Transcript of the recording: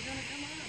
ever going to come out?